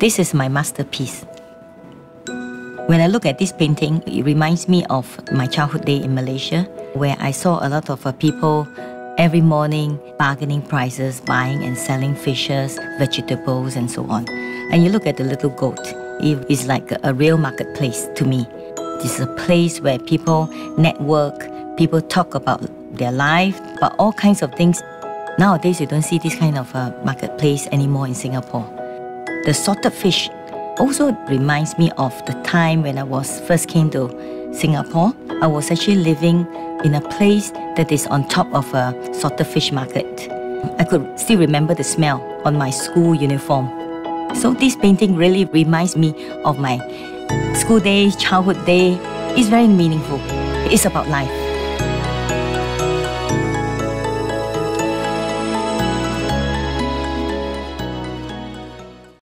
This is my masterpiece. When I look at this painting, it reminds me of my childhood day in Malaysia, where I saw a lot of uh, people every morning bargaining prices, buying and selling fishes, vegetables, and so on. And you look at the little goat, it is like a, a real marketplace to me. This is a place where people network, people talk about their life, but all kinds of things. Nowadays, you don't see this kind of uh, marketplace anymore in Singapore. The salted fish also reminds me of the time when I was first came to Singapore. I was actually living in a place that is on top of a salted fish market. I could still remember the smell on my school uniform. So this painting really reminds me of my school days, childhood day. It's very meaningful. It's about life.